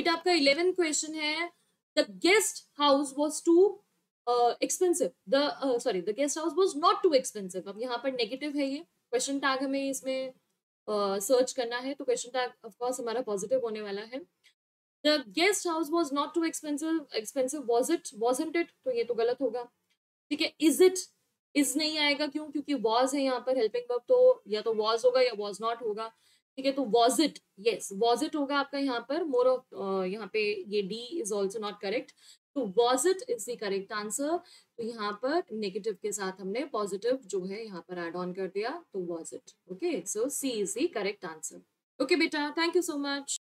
बेटा आपका eleven question है। The guest house was too expensive the sorry the guest house was not too expensive अब यहाँ पर नेगेटिव है ये। क्वेश्चन टैग हमें इसमें सर्च uh, करना है। तो क्वेश्चन टैग ऑफकोर्स हमारा पॉजिटिव होने वाला है। The guest house was not too expensive expensive was it was it तो ये तो गलत होगा। ठीक है इज़ इट इज़ नहीं आएगा क्यों? क्योंकि वॉज़ है यहाँ पर हेल्पिंग वर्ब तो या तो वॉज़ होगा या वॉज़ नॉट होगा। ठीक है तो was it yes was it होगा आपका यहाँ पर मोर ऑफ़ यहाँ पे ये D is also not correct तो was it is the correct answer तो यहाँ पर नेगेटिव के साथ हमने पॉजिटिव जो है यहाँ पर एड ऑन कर दिया तो was it okay so C is the correct answer okay बेटा थैंक यू सो मच